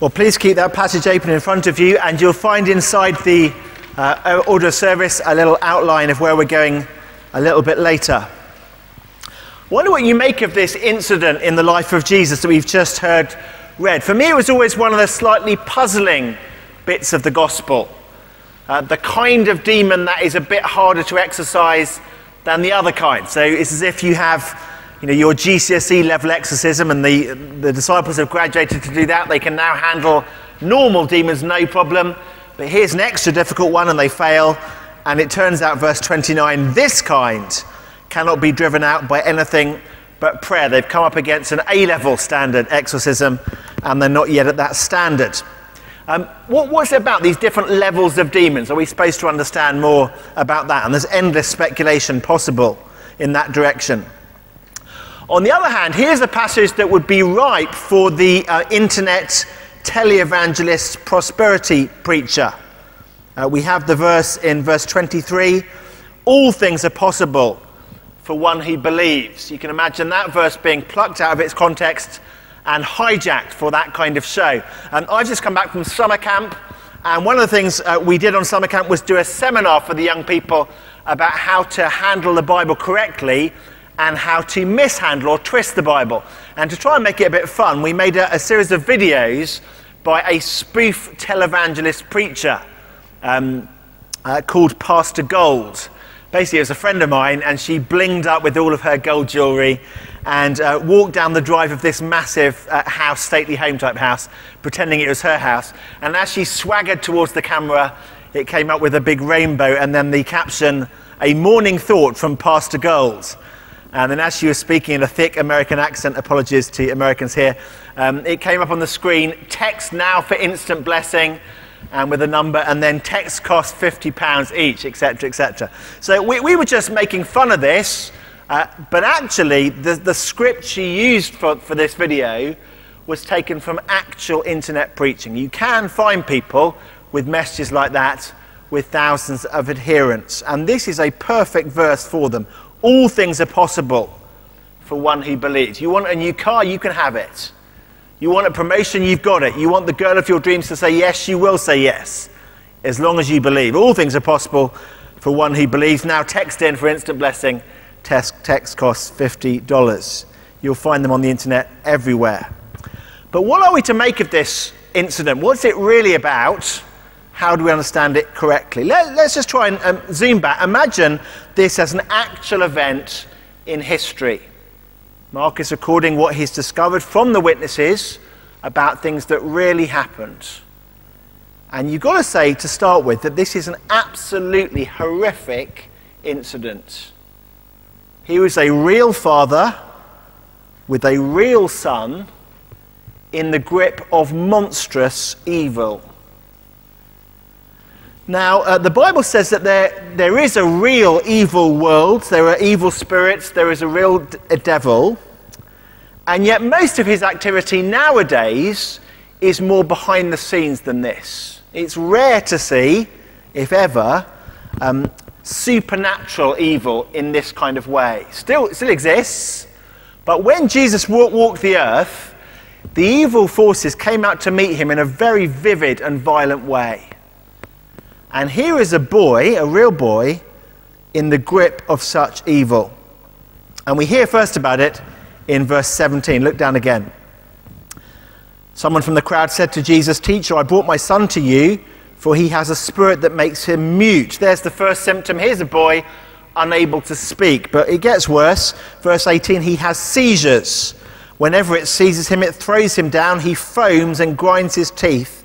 Well, please keep that passage open in front of you, and you'll find inside the uh, order of service a little outline of where we're going a little bit later. I wonder what you make of this incident in the life of Jesus that we've just heard read. For me, it was always one of the slightly puzzling bits of the gospel. Uh, the kind of demon that is a bit harder to exorcise than the other kind. So it's as if you have you know, your GCSE level exorcism, and the, the disciples have graduated to do that. They can now handle normal demons, no problem. But here's an extra difficult one, and they fail. And it turns out, verse 29, this kind cannot be driven out by anything but prayer. They've come up against an A level standard exorcism, and they're not yet at that standard. Um, what, what's it about these different levels of demons? Are we supposed to understand more about that? And there's endless speculation possible in that direction. On the other hand, here's a passage that would be ripe for the uh, internet televangelist prosperity preacher. Uh, we have the verse in verse 23 All things are possible for one who believes. You can imagine that verse being plucked out of its context and hijacked for that kind of show. And I've just come back from summer camp, and one of the things uh, we did on summer camp was do a seminar for the young people about how to handle the Bible correctly and how to mishandle or twist the Bible. And to try and make it a bit fun, we made a, a series of videos by a spoof televangelist preacher um, uh, called Pastor Gold. Basically, it was a friend of mine, and she blinged up with all of her gold jewelry and uh, walked down the drive of this massive uh, house, stately home type house, pretending it was her house. And as she swaggered towards the camera, it came up with a big rainbow, and then the caption, A Morning Thought from Pastor Gold. And then as she was speaking in a thick American accent, apologies to Americans here, um, it came up on the screen, text now for instant blessing, and with a number, and then text cost £50 each, etc., etc. So we, we were just making fun of this, uh, but actually the, the script she used for, for this video was taken from actual internet preaching. You can find people with messages like that with thousands of adherents. And this is a perfect verse for them. All things are possible for one who believes. You want a new car, you can have it. You want a promotion, you've got it. You want the girl of your dreams to say yes, you will say yes, as long as you believe. All things are possible for one who believes. Now, text in for instant blessing. Text, text costs $50. You'll find them on the internet everywhere. But what are we to make of this incident? What's it really about? How do we understand it correctly? Let, us just try and um, zoom back. Imagine this as an actual event in history. Mark is recording what he's discovered from the witnesses about things that really happened. And you've got to say, to start with, that this is an absolutely horrific incident. He was a real father with a real son in the grip of monstrous evil. Now, uh, the Bible says that there, there is a real evil world, there are evil spirits, there is a real d- a devil, and yet most of his activity nowadays is more behind the scenes than this. It's rare to see, if ever, um, supernatural evil in this kind of way. Still, still exists, but when Jesus walked, walked the earth, the evil forces came out to meet him in a very vivid and violent way. And here is a boy, a real boy, in the grip of such evil. And we hear first about it in verse 17. Look down again. Someone from the crowd said to Jesus, Teacher, I brought my son to you, for he has a spirit that makes him mute. There's the first symptom. Here's a boy unable to speak. But it gets worse. Verse 18 he has seizures. Whenever it seizes him, it throws him down. He foams and grinds his teeth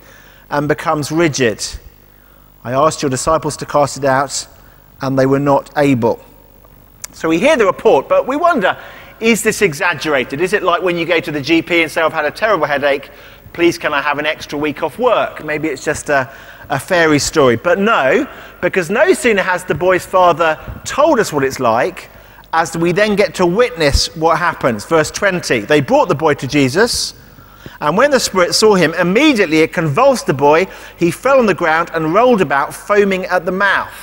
and becomes rigid. I asked your disciples to cast it out, and they were not able. So we hear the report, but we wonder is this exaggerated? Is it like when you go to the GP and say, I've had a terrible headache, please can I have an extra week off work? Maybe it's just a, a fairy story. But no, because no sooner has the boy's father told us what it's like, as we then get to witness what happens. Verse 20 They brought the boy to Jesus. And when the spirit saw him, immediately it convulsed the boy. He fell on the ground and rolled about, foaming at the mouth.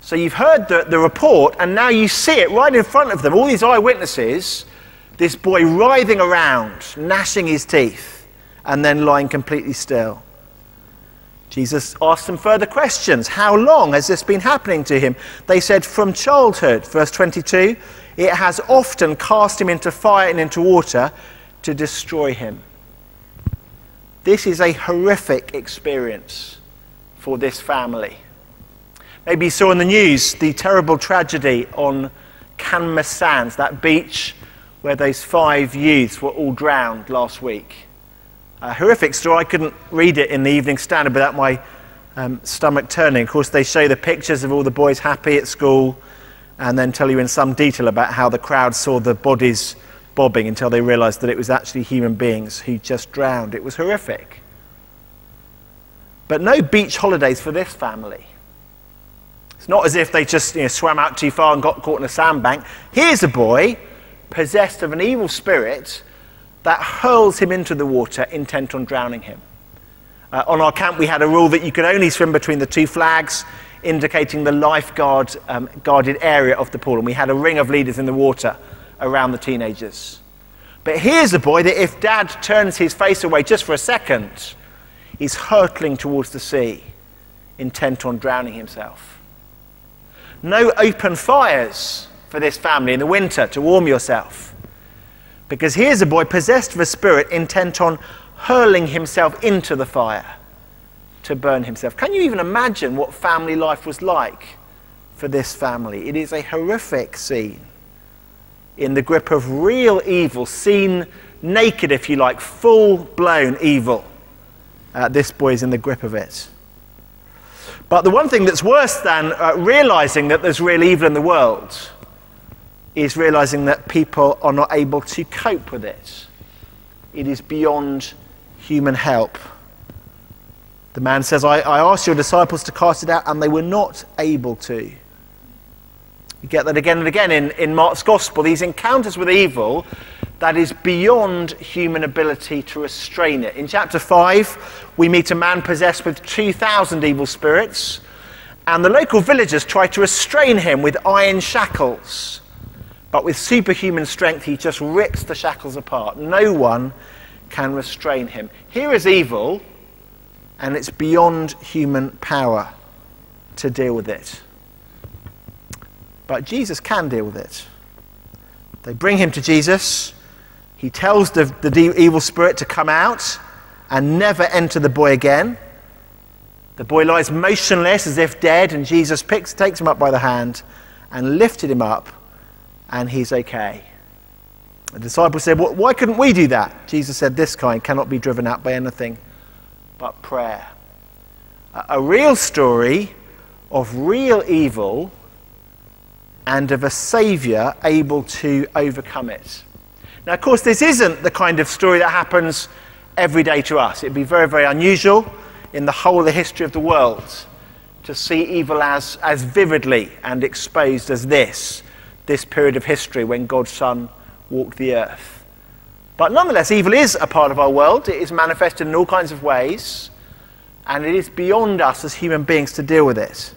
So you've heard the, the report, and now you see it right in front of them. All these eyewitnesses, this boy writhing around, gnashing his teeth, and then lying completely still. Jesus asked them further questions. How long has this been happening to him? They said, From childhood. Verse 22 It has often cast him into fire and into water to destroy him. This is a horrific experience for this family. Maybe you saw in the news the terrible tragedy on Camber Sands, that beach where those five youths were all drowned last week. A horrific story. I couldn't read it in the Evening Standard without my um, stomach turning. Of course, they show the pictures of all the boys happy at school and then tell you in some detail about how the crowd saw the bodies bobbing until they realized that it was actually human beings who just drowned. It was horrific. But no beach holidays for this family. It's not as if they just you know, swam out too far and got caught in a sandbank. Here's a boy possessed of an evil spirit that hurls him into the water, intent on drowning him. Uh, on our camp, we had a rule that you could only swim between the two flags, indicating the lifeguard um, guarded area of the pool. And we had a ring of leaders in the water around the teenagers. But here's a boy that if dad turns his face away just for a second, he's hurtling towards the sea, intent on drowning himself. No open fires for this family in the winter to warm yourself. Because here's a boy possessed of a spirit intent on hurling himself into the fire to burn himself. Can you even imagine what family life was like for this family? It is a horrific scene in the grip of real evil, seen naked, if you like, full blown evil. Uh, this boy is in the grip of it. But the one thing that's worse than uh, realizing that there's real evil in the world is realizing that people are not able to cope with it. It is beyond human help. The man says, I, I asked your disciples to cast it out, and they were not able to. You get that again and again in, in Mark's Gospel. These encounters with evil that is beyond human ability to restrain it. In chapter 5, we meet a man possessed with 2,000 evil spirits, and the local villagers try to restrain him with iron shackles. But with superhuman strength, he just rips the shackles apart. No one can restrain him. Here is evil, and it's beyond human power to deal with it. But Jesus can deal with it. They bring him to Jesus. He tells the, the evil spirit to come out and never enter the boy again. The boy lies motionless as if dead, and Jesus picks, takes him up by the hand and lifted him up and he's okay. The disciples said, Why couldn't we do that? Jesus said, This kind cannot be driven out by anything but prayer. A real story of real evil and of a Saviour able to overcome it. Now, of course, this isn't the kind of story that happens every day to us. It'd be very, very unusual in the whole of the history of the world to see evil as, as vividly and exposed as this this period of history when God's Son walked the earth. But nonetheless, evil is a part of our world. It is manifested in all kinds of ways, and it is beyond us as human beings to deal with it.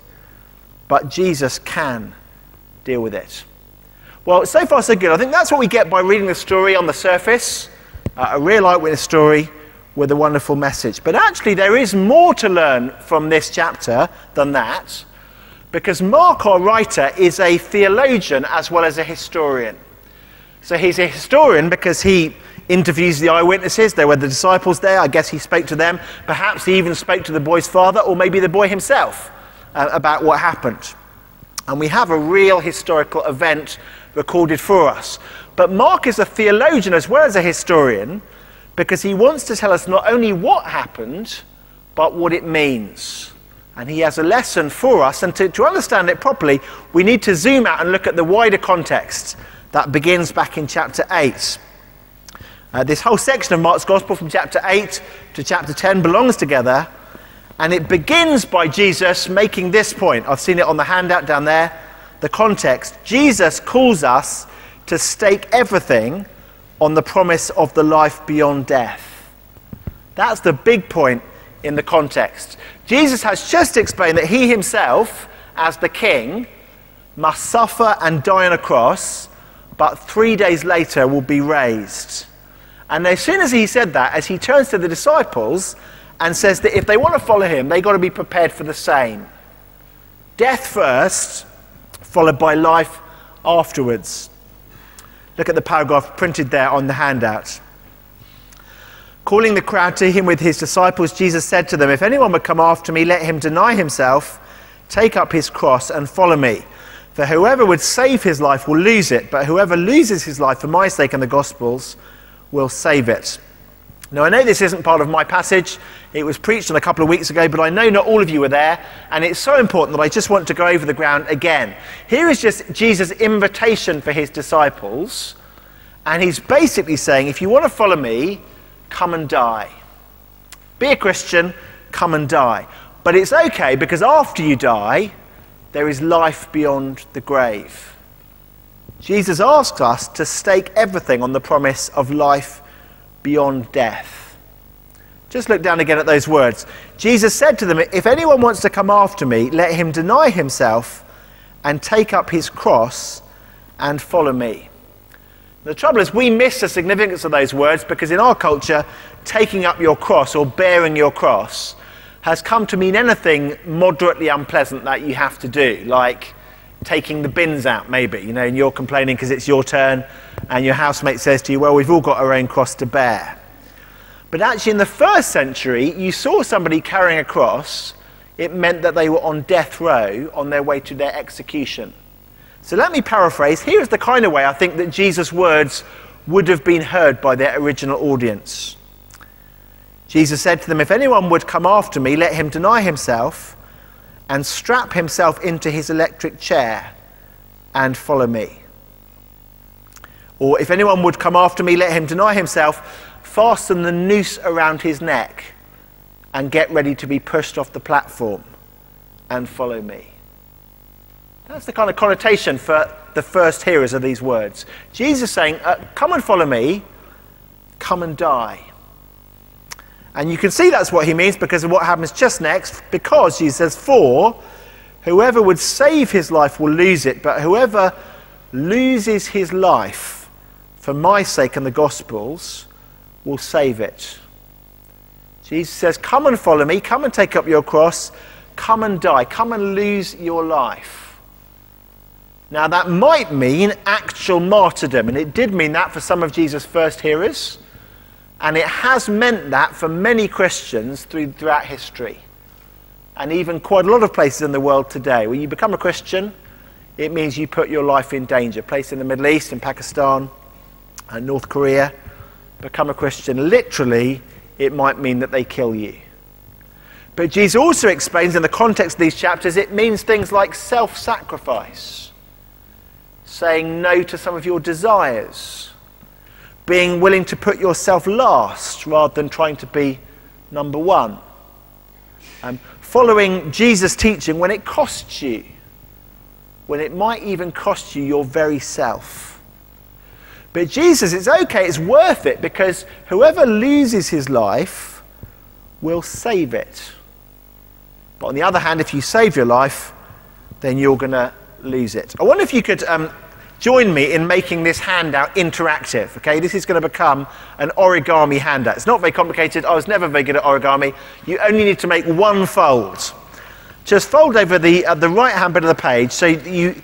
But Jesus can deal with it. Well, so far, so good. I think that's what we get by reading the story on the surface uh, a real eyewitness story with a wonderful message. But actually, there is more to learn from this chapter than that. Because Mark, our writer, is a theologian as well as a historian. So he's a historian because he interviews the eyewitnesses. There were the disciples there. I guess he spoke to them. Perhaps he even spoke to the boy's father or maybe the boy himself uh, about what happened. And we have a real historical event recorded for us. But Mark is a theologian as well as a historian because he wants to tell us not only what happened, but what it means. And he has a lesson for us. And to, to understand it properly, we need to zoom out and look at the wider context that begins back in chapter 8. Uh, this whole section of Mark's Gospel from chapter 8 to chapter 10 belongs together. And it begins by Jesus making this point. I've seen it on the handout down there. The context. Jesus calls us to stake everything on the promise of the life beyond death. That's the big point in the context. Jesus has just explained that he himself, as the king, must suffer and die on a cross, but three days later will be raised. And as soon as he said that, as he turns to the disciples and says that if they want to follow him, they've got to be prepared for the same death first, followed by life afterwards. Look at the paragraph printed there on the handout. Calling the crowd to him with his disciples, Jesus said to them, If anyone would come after me, let him deny himself, take up his cross, and follow me. For whoever would save his life will lose it, but whoever loses his life for my sake and the gospel's will save it. Now, I know this isn't part of my passage. It was preached on a couple of weeks ago, but I know not all of you were there, and it's so important that I just want to go over the ground again. Here is just Jesus' invitation for his disciples, and he's basically saying, if you want to follow me, come and die. Be a Christian, come and die. But it's okay because after you die, there is life beyond the grave. Jesus asks us to stake everything on the promise of life beyond death. Just look down again at those words. Jesus said to them, If anyone wants to come after me, let him deny himself and take up his cross and follow me. The trouble is, we miss the significance of those words because in our culture, taking up your cross or bearing your cross has come to mean anything moderately unpleasant that you have to do, like taking the bins out, maybe, you know, and you're complaining because it's your turn, and your housemate says to you, Well, we've all got our own cross to bear. But actually, in the first century, you saw somebody carrying a cross, it meant that they were on death row on their way to their execution. So let me paraphrase. Here's the kind of way I think that Jesus' words would have been heard by their original audience. Jesus said to them, If anyone would come after me, let him deny himself and strap himself into his electric chair and follow me. Or if anyone would come after me, let him deny himself, fasten the noose around his neck, and get ready to be pushed off the platform and follow me. That's the kind of connotation for the first hearers of these words. Jesus saying, uh, Come and follow me, come and die. And you can see that's what he means because of what happens just next, because he says, For whoever would save his life will lose it, but whoever loses his life for my sake and the gospel's will save it. Jesus says, Come and follow me, come and take up your cross, come and die, come and lose your life. Now, that might mean actual martyrdom, and it did mean that for some of Jesus' first hearers. And it has meant that for many Christians through, throughout history. And even quite a lot of places in the world today. When you become a Christian, it means you put your life in danger. Places in the Middle East, in Pakistan, and North Korea, become a Christian. Literally, it might mean that they kill you. But Jesus also explains in the context of these chapters, it means things like self sacrifice, saying no to some of your desires being willing to put yourself last rather than trying to be number one. Um, following Jesus' teaching when it costs you, when it might even cost you your very self. But Jesus, it's okay, it's worth it because whoever loses his life will save it. But on the other hand, if you save your life, then you're going to lose it. I wonder if you could um, join me in making this handout interactive. Okay, this is going to become an origami handout. It's not very complicated. I was never very good at origami. You only need to make one fold. Just fold over the, uh, the right hand bit of the page so you,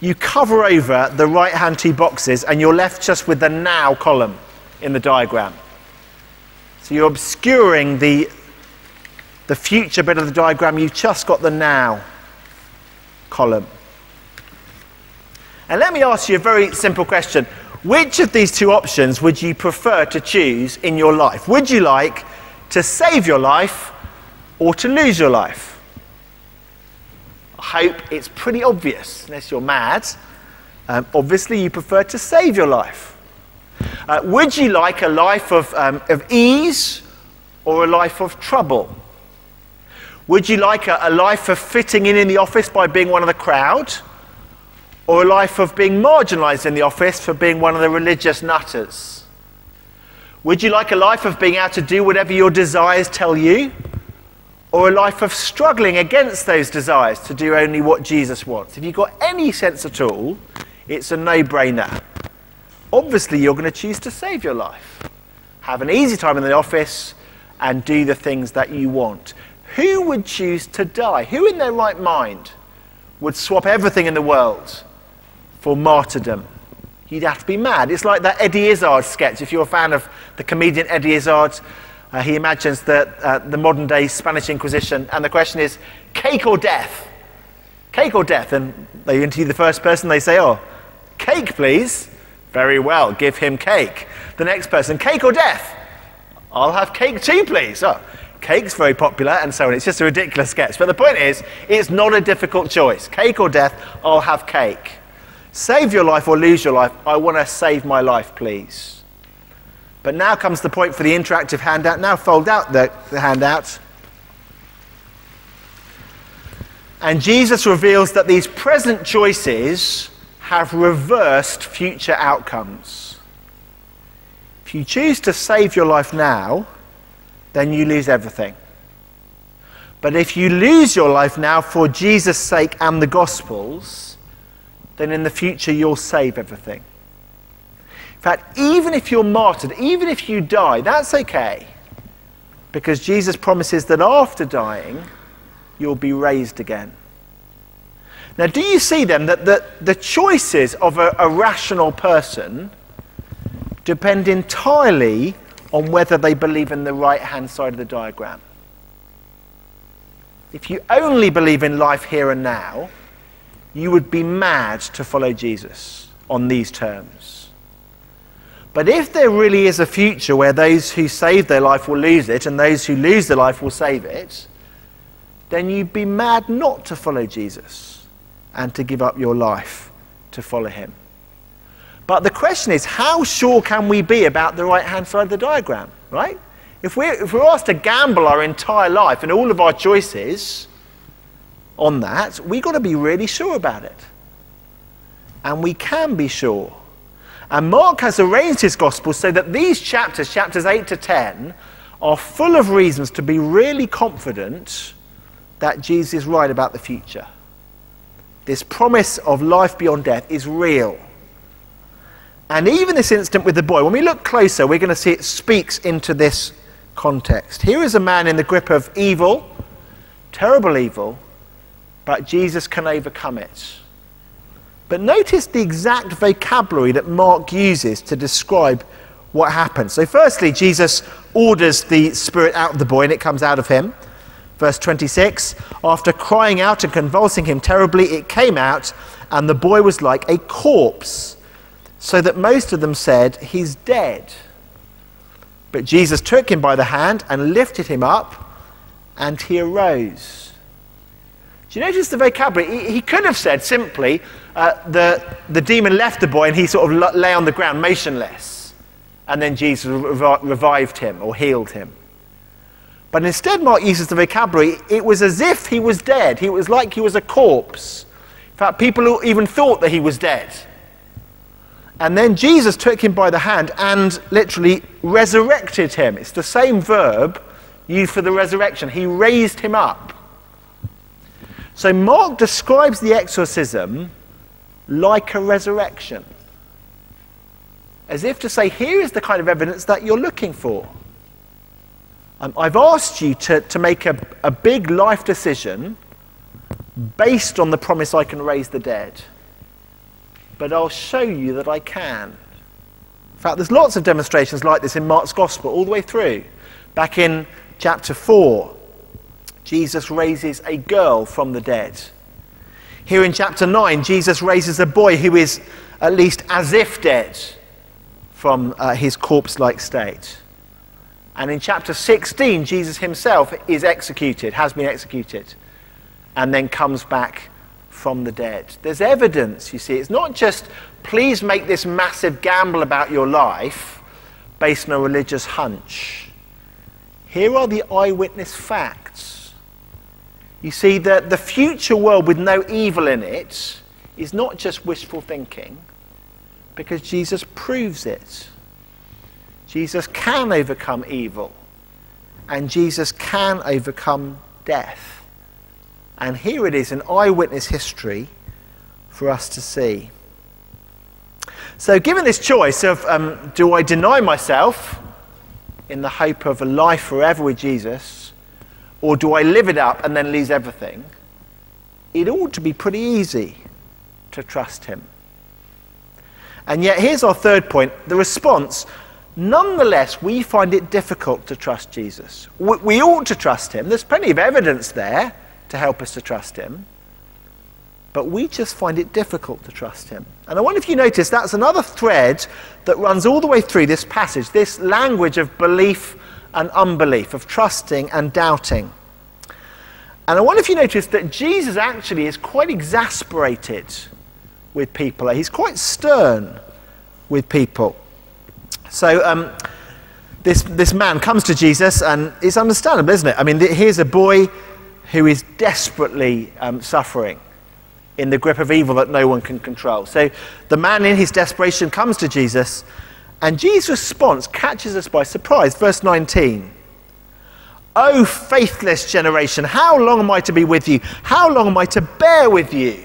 you cover over the right hand two boxes and you're left just with the now column in the diagram. So you're obscuring the, the future bit of the diagram, you've just got the now column. And let me ask you a very simple question. Which of these two options would you prefer to choose in your life? Would you like to save your life or to lose your life? I hope it's pretty obvious, unless you're mad. Um, obviously, you prefer to save your life. Uh, would you like a life of, um, of ease or a life of trouble? Would you like a, a life of fitting in in the office by being one of the crowd? Or a life of being marginalized in the office for being one of the religious nutters? Would you like a life of being able to do whatever your desires tell you? Or a life of struggling against those desires to do only what Jesus wants? If you've got any sense at all, it's a no brainer. obviously you're going to choose to save your life. Have an easy time in the office and do the things that you want. Who would choose to die? Who in their right mind would swap everything in the world for martyrdom? You'd have to be mad. It's like that Eddie Izzard sketch. If you're a fan of the comedian Eddie Izzard, uh, he imagines the, uh, the modern day Spanish Inquisition, and the question is cake or death? Cake or death? And they interview the first person, they say, Oh, cake, please. Very well, give him cake. The next person, cake or death? I'll have cake too, please. Oh, cake's very popular, and so on. It's just a ridiculous sketch. But the point is, it's not a difficult choice. Cake or death, I'll have cake. Save your life or lose your life. I want to save my life, please. But now comes the point for the interactive handout. Now fold out the, the handout. And Jesus reveals that these present choices have reversed future outcomes. If you choose to save your life now, then you lose everything. But if you lose your life now for Jesus' sake and the Gospels, then in the future you'll save everything. In fact, even if you're martyred, even if you die, that's okay. Because Jesus promises that after dying, you'll be raised again. Now, do you see then that the, the choices of a, a rational person depend entirely on whether they believe in the right hand side of the diagram? If you only believe in life here and now, you would be mad to follow Jesus on these terms. But if there really is a future where those who save their life will lose it and those who lose their life will save it, then you'd be mad not to follow Jesus and to give up your life to follow him. But the question is, how sure can we be about the right hand side of the diagram, right? If we're, if we're asked to gamble our entire life and all of our choices on that, we've got to be really sure about it. And we can be sure. And Mark has arranged his gospel so that these chapters, chapters 8 to 10, are full of reasons to be really confident that Jesus is right about the future. This promise of life beyond death is real. And even this incident with the boy, when we look closer, we're going to see it speaks into this context. Here is a man in the grip of evil, terrible evil, but Jesus can overcome it. But notice the exact vocabulary that Mark uses to describe what happens. So, firstly, Jesus orders the spirit out of the boy and it comes out of him. Verse 26 After crying out and convulsing him terribly, it came out, and the boy was like a corpse so that most of them said, He's dead. But Jesus took him by the hand and lifted him up, and he arose. Do you notice the vocabulary? He, he could have said simply, uh, the, the demon left the boy and he sort of lay on the ground motionless. And then Jesus revived him or healed him. But instead, Mark uses the vocabulary, it was as if he was dead. He was like he was a corpse. In fact, people even thought that he was dead. And then Jesus took him by the hand and literally resurrected him. It's the same verb used for the resurrection. He raised him up. So Mark describes the exorcism like a resurrection. As if to say, here is the kind of evidence that you're looking for. Um, I've asked you to, to make a, a big life decision based on the promise I can raise the dead but I'll show you that I can. In fact, there's lots of demonstrations like this in Mark's Gospel all the way through. Back in chapter 4, Jesus raises a girl from the dead. Here in chapter 9, Jesus raises a boy who is at least as if dead from uh, his corpse like state. And in chapter 16, Jesus himself is executed, has been executed, and then comes back from the dead. There's evidence, you see. It's not just, please make this massive gamble about your life based on a religious hunch. Here are the eyewitness facts. You see, that the future world with no evil in it is not just wishful thinking, because Jesus proves it. Jesus can overcome evil, and Jesus can overcome death. And here it is in eyewitness history for us to see. So, given this choice of um, do I deny myself in the hope of a life forever with Jesus, or do I live it up and then lose everything? It ought to be pretty easy to trust Him. And yet, here's our third point the response. Nonetheless, we find it difficult to trust Jesus. We, we ought to trust Him. There's plenty of evidence there to help us to trust Him. But we just find it difficult to trust Him. And I wonder if you notice that's another thread that runs all the way through this passage this language of belief and unbelief, of trusting and doubting. And I wonder if you notice that Jesus actually is quite exasperated with people. He's quite stern with people. So um, this, this man comes to Jesus, and it's understandable, isn't it? I mean, here's a boy who is desperately um, suffering in the grip of evil that no one can control. So the man, in his desperation, comes to Jesus, and Jesus' response catches us by surprise. Verse 19. O faithless generation, how long am I to be with you? How long am I to bear with you?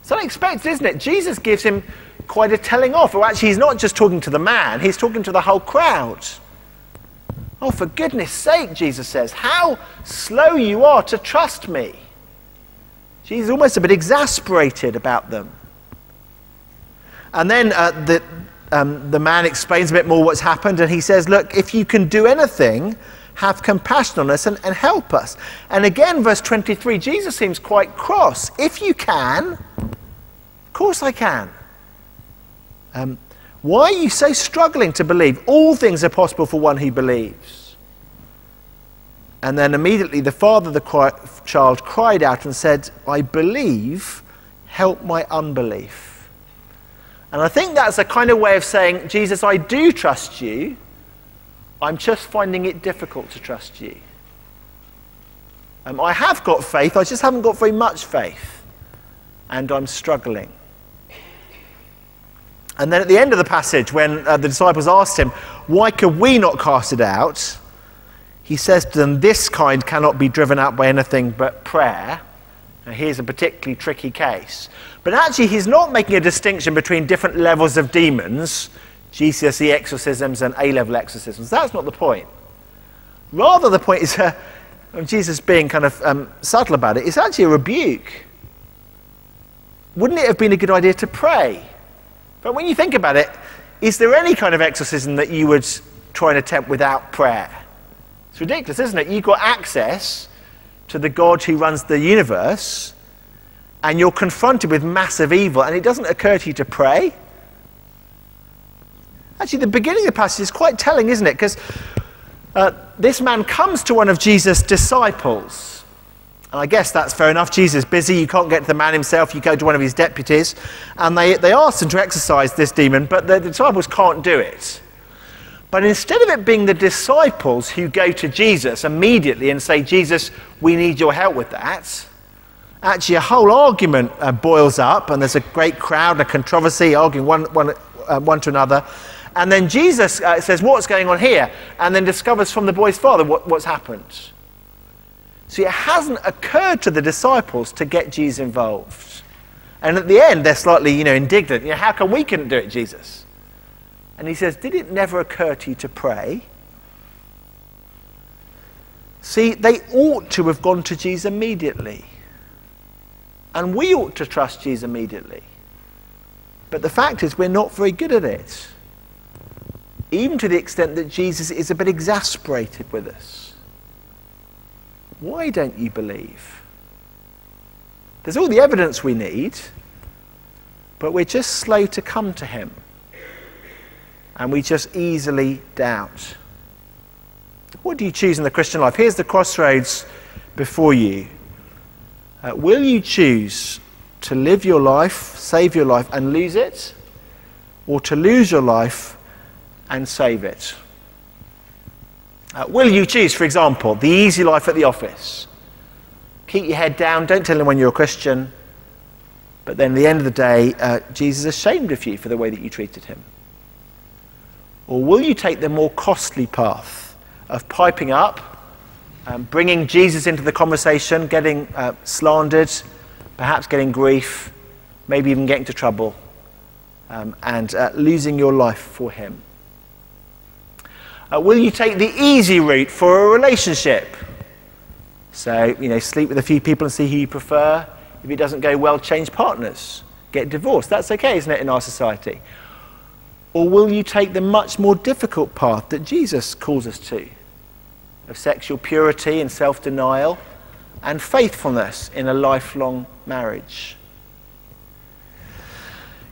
It's unexpected, isn't it? Jesus gives him quite a telling off. Or actually, he's not just talking to the man, he's talking to the whole crowd. Oh, for goodness sake, Jesus says, how slow you are to trust me. Jesus is almost a bit exasperated about them. And then uh, the, um, the man explains a bit more what's happened, and he says, Look, if you can do anything, have compassion on us and, and help us. And again, verse 23, Jesus seems quite cross. If you can, of course I can. Um, why are you so struggling to believe? All things are possible for one who believes. And then immediately the father of the child cried out and said, I believe, help my unbelief. And I think that's a kind of way of saying, Jesus, I do trust you. I'm just finding it difficult to trust you. Um, I have got faith, I just haven't got very much faith. And I'm struggling. And then at the end of the passage, when uh, the disciples asked him, Why could we not cast it out? He says to them, This kind cannot be driven out by anything but prayer. Here's a particularly tricky case. But actually, he's not making a distinction between different levels of demons, GCSE exorcisms and A level exorcisms. That's not the point. Rather, the point is uh, Jesus being kind of um, subtle about it, it's actually a rebuke. Wouldn't it have been a good idea to pray? But when you think about it, is there any kind of exorcism that you would try and attempt without prayer? It's ridiculous, isn't it? You've got access to the God who runs the universe, and you're confronted with massive evil, and it doesn't occur to you to pray. Actually, the beginning of the passage is quite telling, isn't it? Because uh, this man comes to one of Jesus' disciples and I guess that's fair enough. Jesus is busy. You can't get to the man himself. You go to one of his deputies. And they, they ask him to exorcise this demon, but the, the disciples can't do it. But instead of it being the disciples who go to Jesus immediately and say, Jesus, we need your help with that, actually a whole argument uh, boils up, and there's a great crowd, a controversy, arguing one, one, uh, one to another. And then Jesus uh, says, What's going on here? And then discovers from the boy's father what, what's happened. See, it hasn't occurred to the disciples to get Jesus involved. And at the end, they're slightly, you know, indignant. You know, how come we couldn't do it, Jesus? And he says, Did it never occur to you to pray? See, they ought to have gone to Jesus immediately. And we ought to trust Jesus immediately. But the fact is, we're not very good at it. Even to the extent that Jesus is a bit exasperated with us. Why don't you believe? There's all the evidence we need, but we're just slow to come to Him. And we just easily doubt. What do you choose in the Christian life? Here's the crossroads before you. Uh, will you choose to live your life, save your life, and lose it? Or to lose your life and save it? Uh, will you choose, for example, the easy life at the office? Keep your head down, don't tell anyone you're a Christian, but then at the end of the day, uh, Jesus is ashamed of you for the way that you treated him? Or will you take the more costly path of piping up, um, bringing Jesus into the conversation, getting uh, slandered, perhaps getting grief, maybe even getting into trouble, um, and uh, losing your life for Him? Uh, will you take the easy route for a relationship? So, you know, sleep with a few people and see who you prefer. If it doesn't go well, change partners, get divorced. That's okay, isn't it, in our society? Or will you take the much more difficult path that Jesus calls us to of sexual purity and self denial and faithfulness in a lifelong marriage?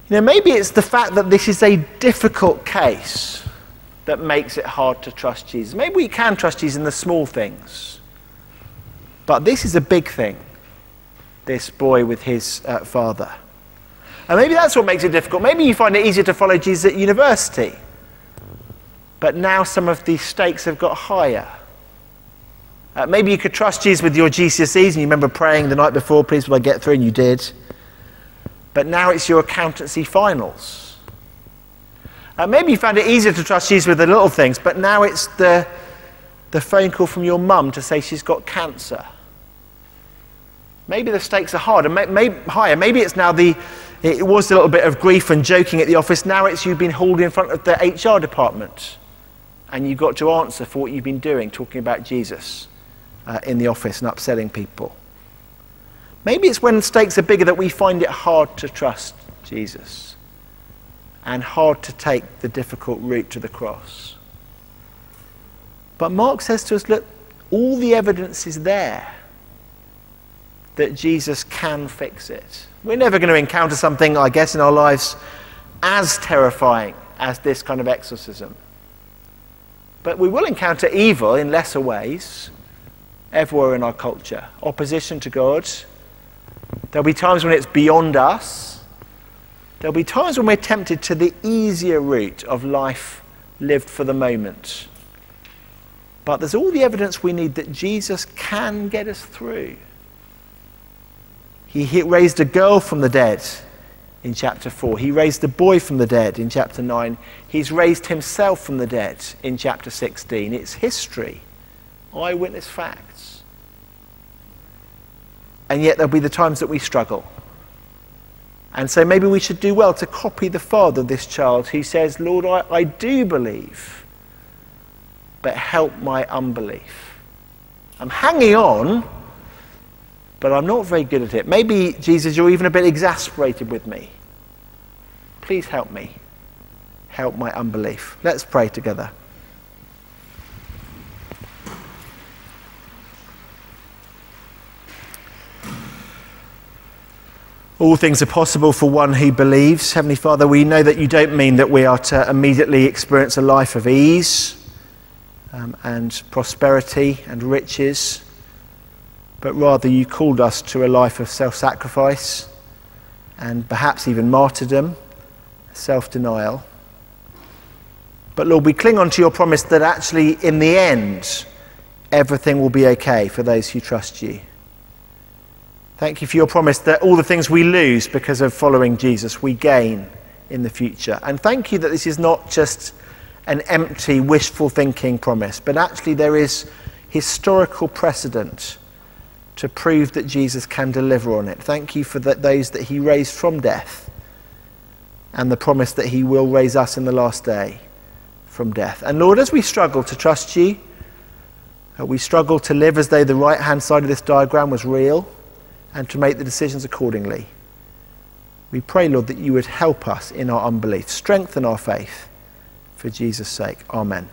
You know, maybe it's the fact that this is a difficult case that makes it hard to trust Jesus. Maybe we can trust Jesus in the small things. But this is a big thing, this boy with his uh, father. And maybe that's what makes it difficult. Maybe you find it easier to follow Jesus at university. But now some of the stakes have got higher. Uh, maybe you could trust Jesus with your GCSEs and you remember praying the night before, please will I get through, and you did. But now it's your accountancy finals. Uh, maybe you found it easier to trust Jesus with the little things, but now it's the, the phone call from your mum to say she's got cancer. Maybe the stakes are harder, may, may, higher. Maybe it's now the, it was a little bit of grief and joking at the office. Now it's you've been hauled in front of the HR department and you've got to answer for what you've been doing, talking about Jesus uh, in the office and upsetting people. Maybe it's when stakes are bigger that we find it hard to trust Jesus and hard to take the difficult route to the cross. But Mark says to us look, all the evidence is there that Jesus can fix it. We're never going to encounter something, I guess, in our lives as terrifying as this kind of exorcism. But we will encounter evil in lesser ways everywhere in our culture opposition to God. There'll be times when it's beyond us There'll be times when we're tempted to the easier route of life lived for the moment. But there's all the evidence we need that Jesus can get us through. He raised a girl from the dead in chapter 4. He raised a boy from the dead in chapter 9. He's raised himself from the dead in chapter 16. It's history, eyewitness facts. And yet there'll be the times that we struggle and so maybe we should do well to copy the father of this child who says, Lord, I, I do believe, but help my unbelief. I'm hanging on, but I'm not very good at it. Maybe, Jesus, you're even a bit exasperated with me. Please help me. Help my unbelief. Let's pray together. All things are possible for one who believes. Heavenly Father, we know that you don't mean that we are to immediately experience a life of ease um, and prosperity and riches, but rather you called us to a life of self sacrifice and perhaps even martyrdom, self denial. But Lord, we cling on to your promise that actually, in the end, everything will be okay for those who trust you. Thank you for your promise that all the things we lose because of following Jesus, we gain in the future. And thank you that this is not just an empty, wishful thinking promise, but actually there is historical precedent to prove that Jesus can deliver on it. Thank you for the, those that he raised from death and the promise that he will raise us in the last day from death. And Lord, as we struggle to trust you, uh, we struggle to live as though the right hand side of this diagram was real and to make the decisions accordingly. We pray, Lord, that you would help us in our unbelief, strengthen our faith for Jesus' sake. Amen.